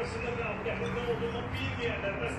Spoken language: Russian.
Başında kaldı. Yakında olduğunu bir diğer nefes